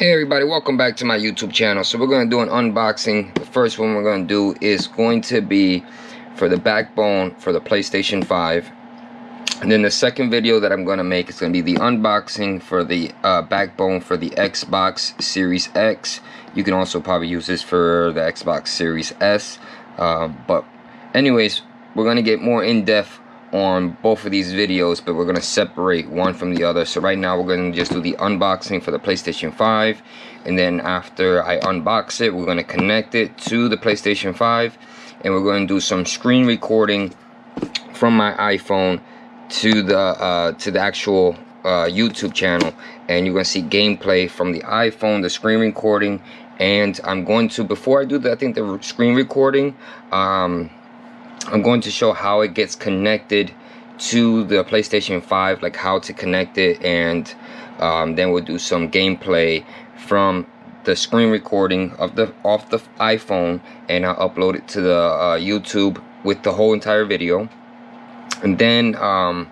Hey everybody, welcome back to my YouTube channel. So we're going to do an unboxing. The first one we're going to do is going to be for the backbone for the PlayStation 5. And then the second video that I'm going to make is going to be the unboxing for the uh, backbone for the Xbox Series X. You can also probably use this for the Xbox Series S. Uh, but anyways, we're going to get more in-depth on both of these videos but we're going to separate one from the other. So right now we're going to just do the unboxing for the PlayStation 5 and then after I unbox it we're going to connect it to the PlayStation 5 and we're going to do some screen recording from my iPhone to the uh, to the actual uh, YouTube channel and you're going to see gameplay from the iPhone the screen recording and I'm going to before I do that I think the screen recording um, I'm going to show how it gets connected to the PlayStation 5 like how to connect it and um, then we'll do some gameplay from the screen recording of the off the iPhone and I'll upload it to the uh, YouTube with the whole entire video. And then um,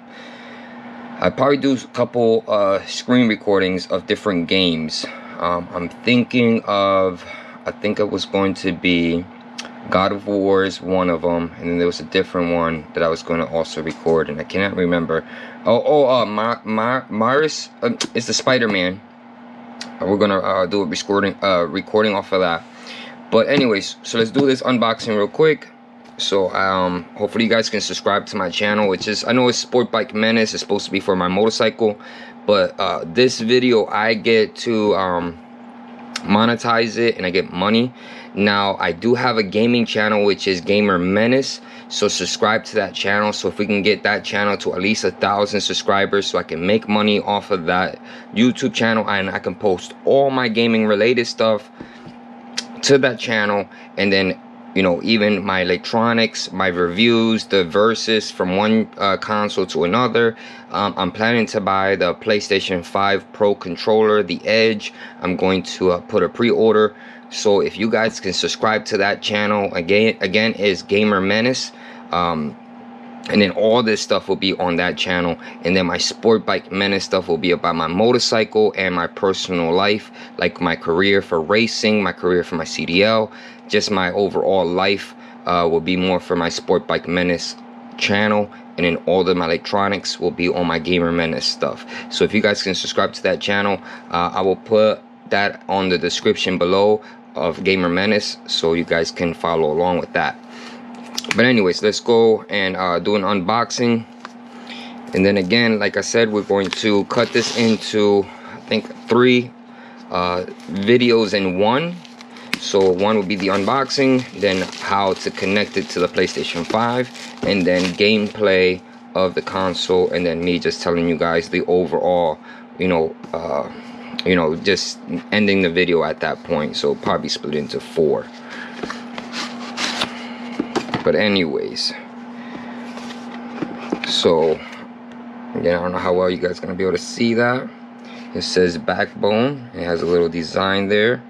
I probably do a couple uh, screen recordings of different games. Um, I'm thinking of I think it was going to be God of War is one of them, and then there was a different one that I was going to also record, and I cannot remember. Oh, oh, uh, Mar Mar Maris uh, is the Spider-Man. Uh, we're gonna uh, do a recording, uh, recording off of that. But anyways, so let's do this unboxing real quick. So um, hopefully you guys can subscribe to my channel, which is I know it's Sport Bike Menace. It's supposed to be for my motorcycle, but uh, this video I get to um, monetize it and I get money now, I do have a gaming channel, which is Gamer Menace. So subscribe to that channel. So if we can get that channel to at least a thousand subscribers, so I can make money off of that YouTube channel, and I can post all my gaming related stuff to that channel, and then you know even my electronics my reviews the verses from one uh, console to another. Um, i'm planning to buy the playstation 5 pro controller the edge. I'm going to uh, put a pre-order. So if you guys can subscribe to that channel again again is gamer menace. Um, and then all this stuff will be on that channel. And then my sport bike menace stuff will be about my motorcycle and my personal life like my career for racing my career for my cdl just my overall life uh, will be more for my sport bike menace channel and then all of my electronics will be on my gamer menace stuff so if you guys can subscribe to that channel uh, i will put that on the description below of Gamer Menace so you guys can follow along with that. But anyways, let's go and uh, do an unboxing. And then again, like I said, we're going to cut this into, I think, three uh, videos in one. So one will be the unboxing, then how to connect it to the PlayStation 5, and then gameplay of the console, and then me just telling you guys the overall, you know, uh, you know just ending the video at that point. So probably split into four. But anyways. So again I don't know how well you guys gonna be able to see that. It says backbone. It has a little design there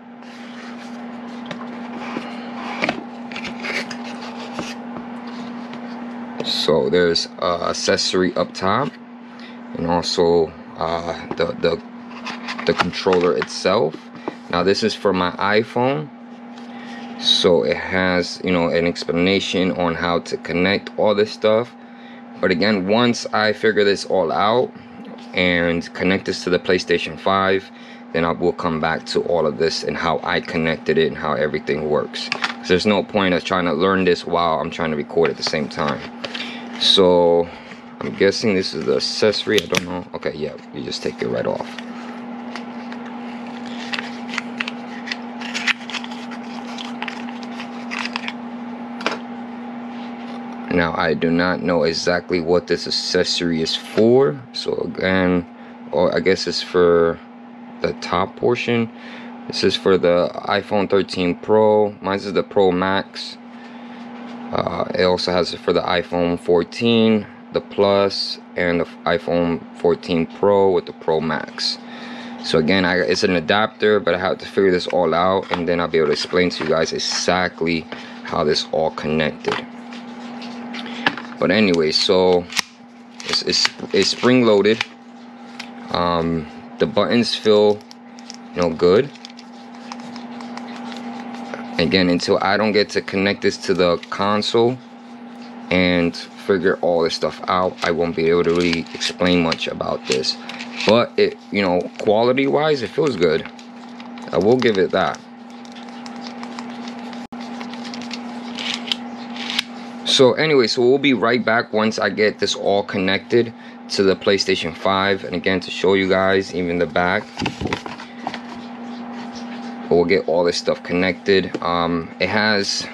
so there's uh, accessory up top and also uh, the the the controller itself. Now this is for my iphone. So it has you know an explanation on how to connect all this stuff. But again once i figure this all out and connect this to the playstation 5 then i will come back to all of this and how i connected it and how everything works. There's no point of trying to learn this while i'm trying to record at the same time so i'm guessing this is the accessory i don't know. Okay yeah you just take it right off. Now I do not know exactly what this accessory is for so again or I guess it's for the top portion. This is for the iPhone 13 Pro mine is the Pro Max uh, it also has it for the iPhone 14 the Plus and the iPhone 14 Pro with the Pro Max. So again I, it's an adapter but I have to figure this all out and then I'll be able to explain to you guys exactly how this all connected. But anyway so it's, it's, it's spring loaded um, the buttons feel you know, good. Again, until I don't get to connect this to the console and figure all this stuff out, I won't be able to really explain much about this. But it, you know, quality wise, it feels good. I will give it that. So anyway, so we'll be right back once I get this all connected to the PlayStation 5. And again, to show you guys, even the back. We'll get all this stuff connected. Um, it has,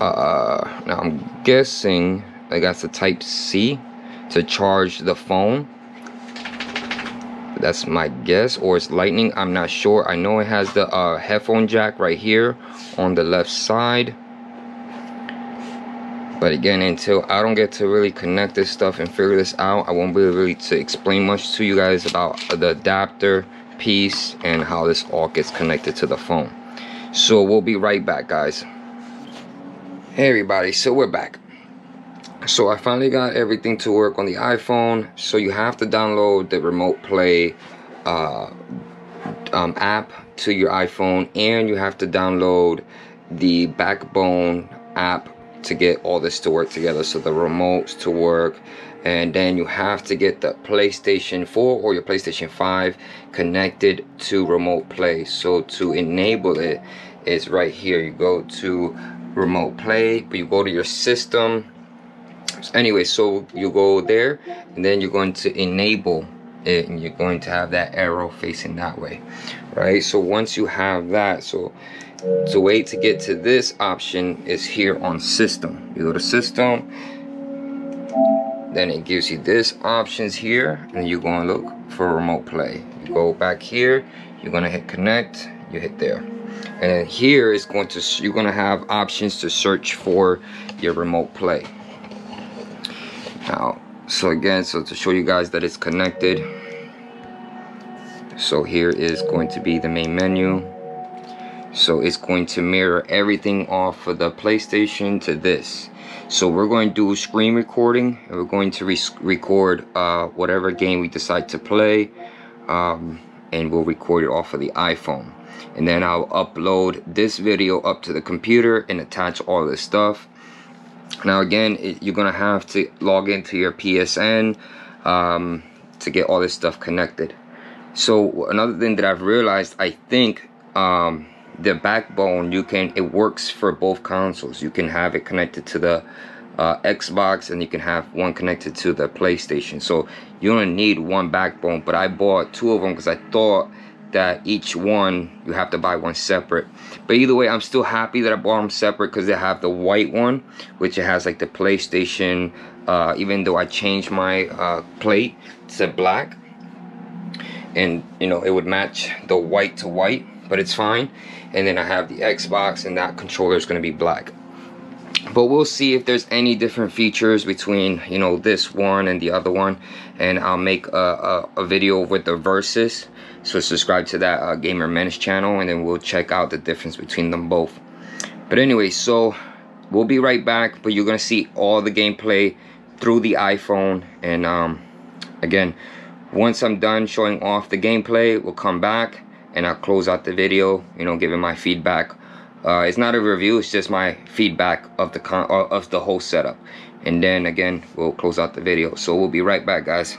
uh, now I'm guessing I got the type C to charge the phone. That's my guess or it's lightning i'm not sure. I know it has the uh, headphone jack right here on the left side. But again until i don't get to really connect this stuff and figure this out i won't be able really to explain much to you guys about the adapter piece and how this all gets connected to the phone. So we'll be right back guys. Hey everybody. So we're back. So I finally got everything to work on the iPhone. So you have to download the remote play uh, um, app to your iPhone and you have to download the backbone app to get all this to work together. So the remotes to work and then you have to get the PlayStation 4 or your PlayStation 5 connected to remote play. So to enable it is right here. You go to remote play but you go to your system. Anyway so you go there and then you're going to enable it and you're going to have that arrow facing that way right? So once you have that so the way to get to this option is here on system. You go to system then it gives you this options here and you're going to look for remote play. You go back here you're going to hit connect you hit there. And here is going to you're going to have options to search for your remote play. Now so again so to show you guys that it's connected so here is going to be the main menu. So it's going to mirror everything off of the PlayStation to this so we're going to do screen recording and we're going to re record uh, whatever game we decide to play um, and we'll record it off of the iPhone. And then I'll upload this video up to the computer and attach all this stuff. Now again it, you're gonna have to log into your PSN um, to get all this stuff connected. So another thing that I've realized I think um, the backbone you can it works for both consoles. You can have it connected to the uh, Xbox and you can have one connected to the PlayStation. So you only need one backbone but I bought two of them because I thought that each one you have to buy one separate. But either way i'm still happy that i bought them separate because they have the white one which it has like the playstation uh, even though i changed my uh, plate to black. And you know it would match the white to white but it's fine and then i have the xbox and that controller is going to be black but we'll see if there's any different features between you know this one and the other one and I'll make a, a, a video with the versus so subscribe to that uh, Gamer Menace channel and then we'll check out the difference between them both. But anyway, so we'll be right back. But you're going to see all the gameplay through the iPhone. And um, again, once I'm done showing off the gameplay, we'll come back and I'll close out the video, you know, giving my feedback. Uh, it's not a review, it's just my feedback of the con of the whole setup. And then again, we'll close out the video. So we'll be right back, guys.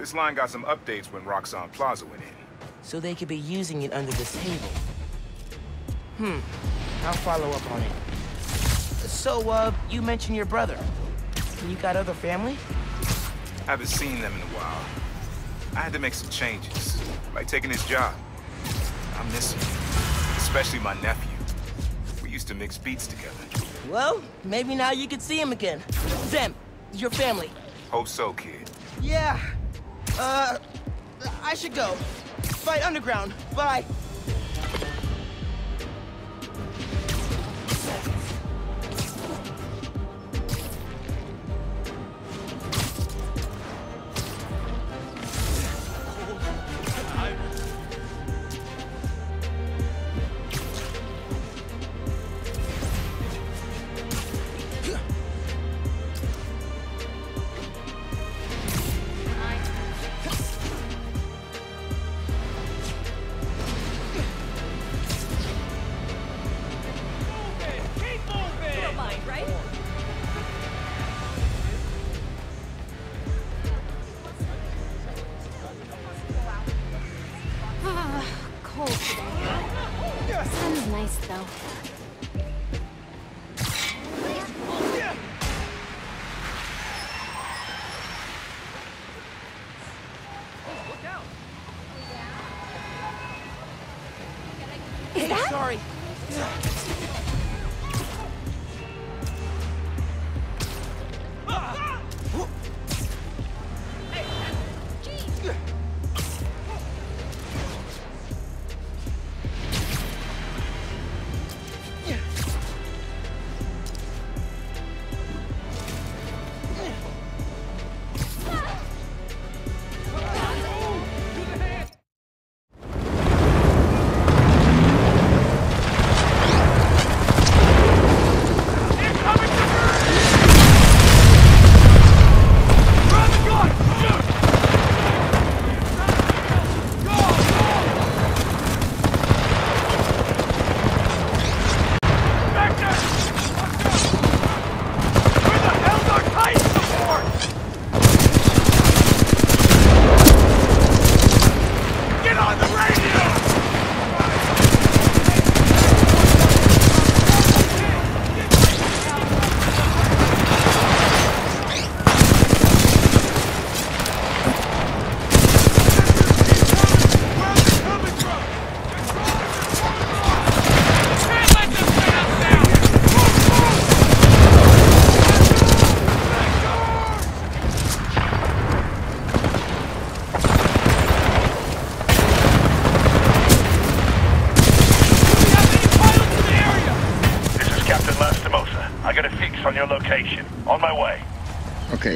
But this line got some updates when Roxxon Plaza went in. So they could be using it under this table. Hmm. I'll follow up on it. So, uh, you mentioned your brother. You got other family? I Haven't seen them in a while. I had to make some changes, like taking his job. I miss him, especially my nephew. We used to mix beats together. Well, maybe now you can see him again. Them, your family. Hope so, kid. Yeah. Uh, I should go. Fight underground. Bye.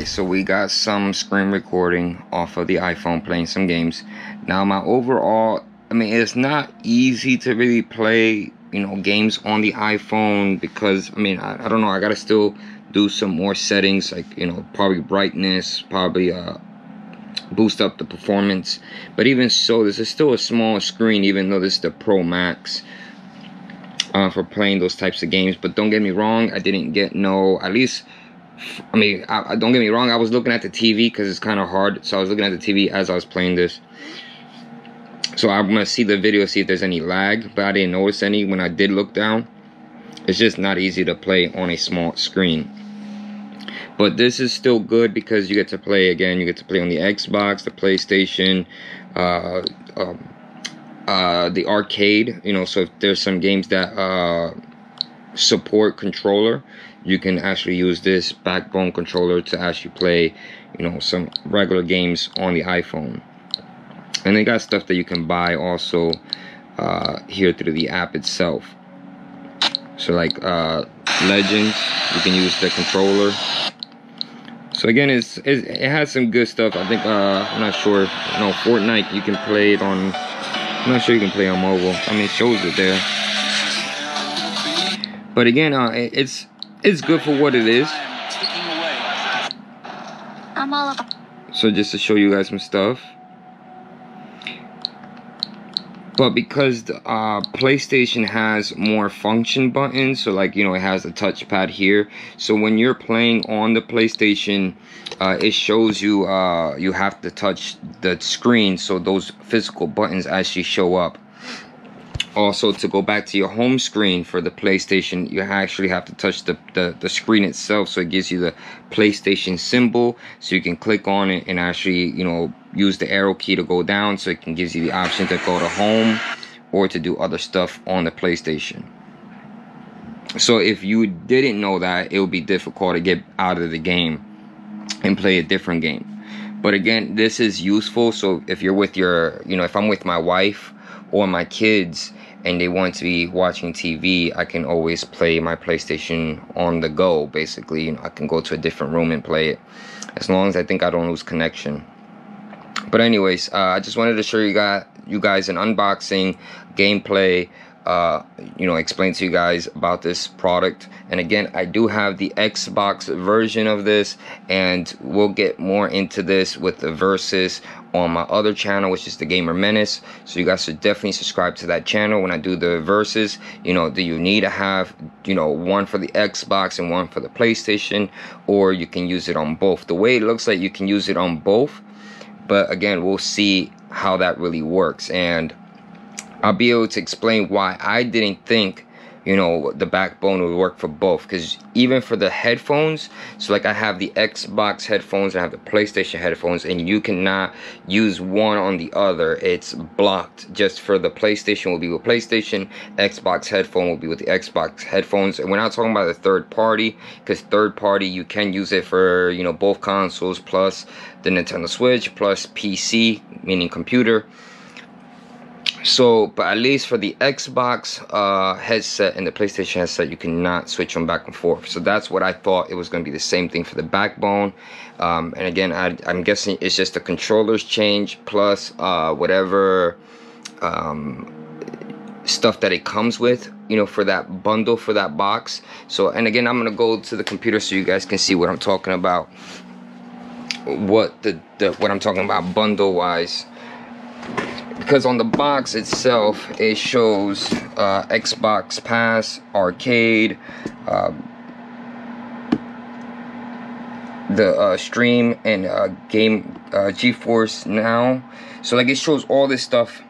So we got some screen recording off of the iPhone playing some games. Now my overall, I mean, it's not easy to really play, you know, games on the iPhone because, I mean, I, I don't know, I gotta still do some more settings, like, you know, probably brightness, probably, uh, boost up the performance. But even so, this is still a small screen, even though this is the Pro Max. Uh, for playing those types of games, but don't get me wrong, I didn't get no, at least I mean, I, don't get me wrong. I was looking at the TV because it's kind of hard. So I was looking at the TV as I was playing this. So I'm gonna see the video, see if there's any lag, but I didn't notice any when I did look down. It's just not easy to play on a small screen. But this is still good because you get to play again. You get to play on the Xbox, the PlayStation, uh, um, uh, the arcade. You know, so if there's some games that uh, support controller, you can actually use this backbone controller to actually play you know some regular games on the iphone and they got stuff that you can buy also uh, here through the app itself so like uh, legends you can use the controller so again it's, it has some good stuff i think uh, i'm not sure you know fortnite you can play it on I'm not sure you can play on mobile. I mean, it shows it there. But again, uh, it's it's good for what it is. I'm all about. So just to show you guys some stuff. But because the uh, PlayStation has more function buttons, so like you know it has a touchpad here. So when you're playing on the PlayStation, uh, it shows you uh, you have to touch the screen, so those physical buttons actually show up also to go back to your home screen for the PlayStation you actually have to touch the, the, the, screen itself so it gives you the PlayStation symbol so you can click on it and actually you know use the arrow key to go down so it can gives you the option to go to home or to do other stuff on the PlayStation. So if you didn't know that it would be difficult to get out of the game and play a different game. But again this is useful so if you're with your you know if I'm with my wife or my kids and they want to be watching TV, I can always play my PlayStation on the go. Basically, you know, I can go to a different room and play it, as long as I think I don't lose connection. But anyways, uh, I just wanted to show you guys you guys an unboxing gameplay uh, you know, explain to you guys about this product. And again, I do have the Xbox version of this, and we'll get more into this with the verses on my other channel, which is the Gamer Menace. So you guys should definitely subscribe to that channel when I do the verses. You know, do you need to have, you know, one for the Xbox and one for the PlayStation, or you can use it on both. The way it looks like you can use it on both, but again, we'll see how that really works. And I'll be able to explain why I didn't think, you know, the backbone would work for both. Because even for the headphones, so like I have the Xbox headphones, I have the PlayStation headphones, and you cannot use one on the other. It's blocked. Just for the PlayStation will be with PlayStation, Xbox headphone will be with the Xbox headphones. And we're not talking about the third party, because third party you can use it for, you know, both consoles plus the Nintendo Switch plus PC, meaning computer so but at least for the xbox uh, headset and the playstation headset you cannot switch them back and forth. So that's what i thought it was going to be the same thing for the backbone. Um, and again I, am guessing it's just the controllers change plus uh, whatever um, stuff that it comes with you know for that bundle for that box. So and again i'm gonna go to the computer so you guys can see what i'm talking about. What the, the what i'm talking about bundle wise because on the box itself it shows uh, Xbox Pass, Arcade, uh, the uh, Steam and uh, game uh, GeForce Now. So like it shows all this stuff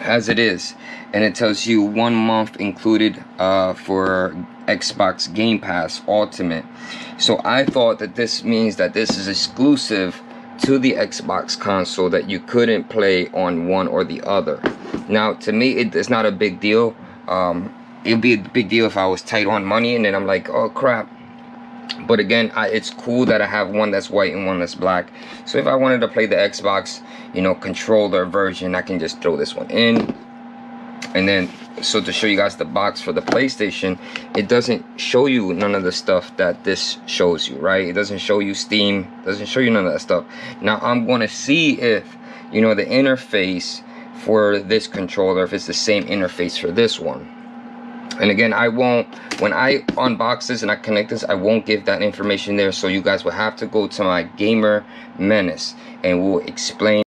as it is, and it tells you one month included uh, for Xbox Game Pass Ultimate. So I thought that this means that this is exclusive to the Xbox console that you couldn't play on one or the other. Now, to me, it, it's not a big deal. Um, it would be a big deal if I was tight on money and then I'm like, oh crap. But again, I, it's cool that I have one that's white and one that's black. So if I wanted to play the Xbox, you know, controller version, I can just throw this one in. And then so to show you guys the box for the PlayStation, it doesn't show you none of the stuff that this shows you, right? It doesn't show you Steam, doesn't show you none of that stuff. Now I'm gonna see if, you know, the interface for this controller, if it's the same interface for this one. And again, I won't, when I unbox this and I connect this, I won't give that information there. So you guys will have to go to my Gamer Menace and we'll explain